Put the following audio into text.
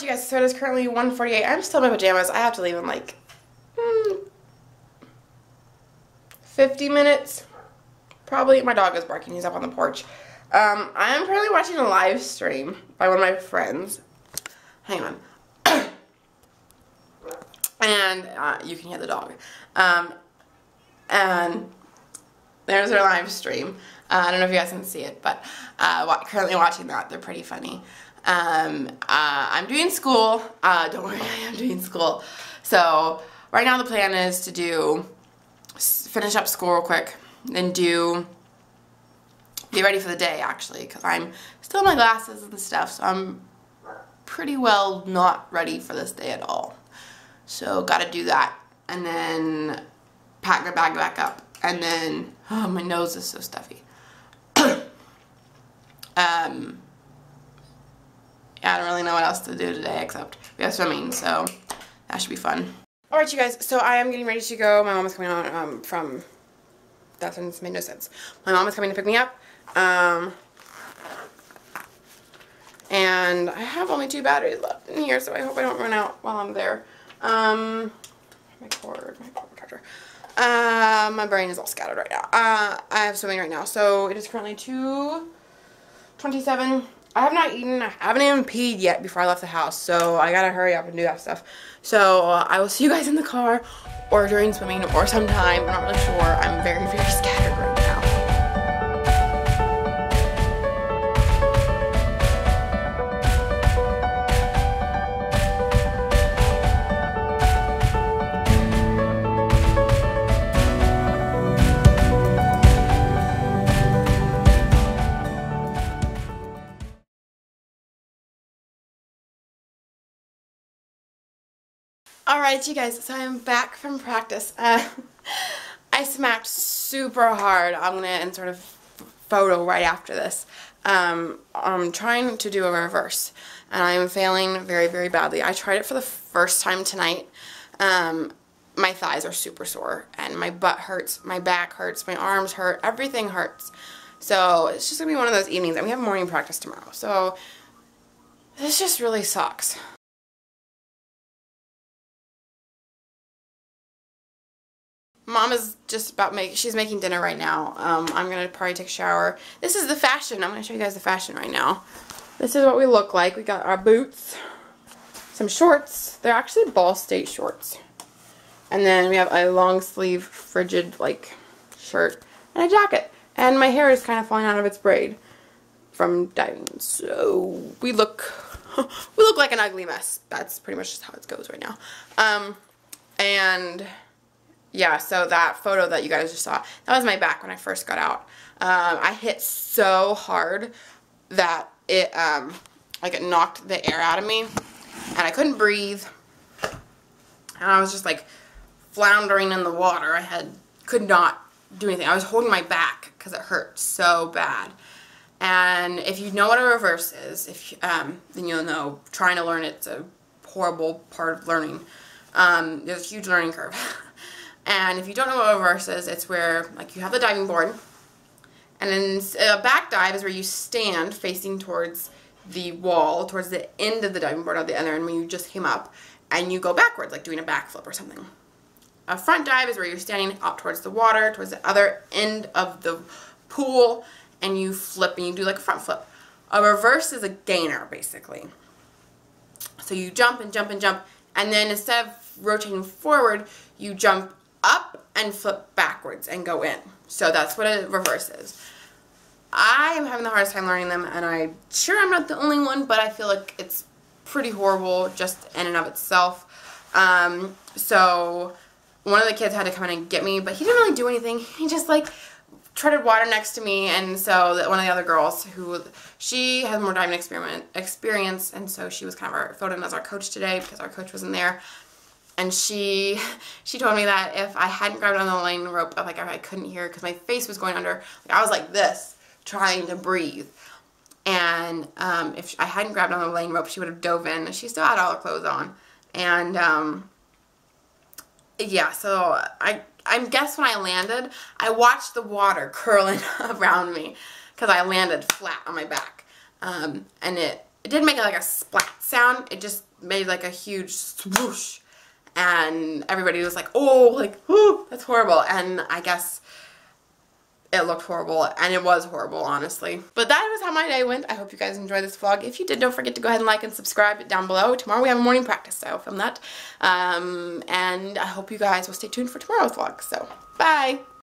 so it is currently 1.48. I'm still in my pajamas. I have to leave in like hmm, 50 minutes. Probably. My dog is barking. He's up on the porch. Um, I am currently watching a live stream by one of my friends. Hang on. and uh, you can hear the dog. Um, and there's their live stream. Uh, I don't know if you guys can see it, but uh, currently watching that. They're pretty funny. Um, uh, I'm doing school. Uh, don't worry, I am doing school. So right now the plan is to do, finish up school real quick, then do, be ready for the day actually, because I'm still in my glasses and stuff, so I'm pretty well not ready for this day at all. So gotta do that. And then pack my bag back up. And then, oh, my nose is so stuffy. um, I don't really know what else to do today except we have swimming, so that should be fun. Alright, you guys, so I am getting ready to go. My mom is coming on um, from, that sentence made no sense. My mom is coming to pick me up. Um, and I have only two batteries left in here, so I hope I don't run out while I'm there. Um, my cord, my cord charger. Uh, my brain is all scattered right now. Uh, I have swimming right now, so it is currently 2.27. I have not eaten, I haven't even peed yet before I left the house, so I gotta hurry up and do that stuff. So, uh, I will see you guys in the car, or during swimming, or sometime, I'm not really sure. I'm very, very scattered right now. Alright you guys, so I'm back from practice. Uh, I smacked super hard. I'm going to insert a photo right after this. Um, I'm trying to do a reverse and I'm failing very, very badly. I tried it for the first time tonight. Um, my thighs are super sore and my butt hurts, my back hurts, my arms hurt, everything hurts. So it's just going to be one of those evenings and we have morning practice tomorrow. So this just really sucks. Mom is just about make she's making dinner right now. Um, I'm gonna probably take a shower. This is the fashion. I'm gonna show you guys the fashion right now. This is what we look like. We got our boots, some shorts. They're actually Ball State shorts. And then we have a long sleeve frigid like shirt and a jacket. And my hair is kind of falling out of its braid from diving. So we look we look like an ugly mess. That's pretty much just how it goes right now. Um, and yeah, so that photo that you guys just saw, that was my back when I first got out. Um, I hit so hard that it, um, like it knocked the air out of me and I couldn't breathe. And I was just like floundering in the water. I had, could not do anything. I was holding my back because it hurt so bad. And if you know what a reverse is, if um, then you'll know trying to learn it's a horrible part of learning. Um, there's a huge learning curve. And if you don't know what a reverse is, it's where like you have the diving board, and then a back dive is where you stand facing towards the wall, towards the end of the diving board on the other end when you just came up, and you go backwards, like doing a backflip or something. A front dive is where you're standing up towards the water, towards the other end of the pool, and you flip and you do like a front flip. A reverse is a gainer, basically. So you jump and jump and jump, and then instead of rotating forward, you jump up and flip backwards and go in. So that's what a reverse is. I am having the hardest time learning them and I'm sure I'm not the only one, but I feel like it's pretty horrible just in and of itself. Um, so one of the kids had to come in and get me, but he didn't really do anything. He just like treaded water next to me and so one of the other girls who she has more diving experiment experience and so she was kind of our filled in as our coach today because our coach wasn't there and she she told me that if I hadn't grabbed on the line rope, like I couldn't hear because my face was going under, like I was like this, trying to breathe. And um, if I hadn't grabbed on the lane rope, she would have dove in. She still had all her clothes on, and um, yeah. So I I guess when I landed, I watched the water curling around me because I landed flat on my back, um, and it it didn't make like a splat sound. It just made like a huge swoosh. And everybody was like, oh, like, oh, that's horrible. And I guess it looked horrible and it was horrible honestly. But that was how my day went. I hope you guys enjoyed this vlog. If you did don't forget to go ahead and like and subscribe down below. Tomorrow we have a morning practice so I'll film that. Um, and i hope you guys will stay tuned for tomorrow's vlog. So bye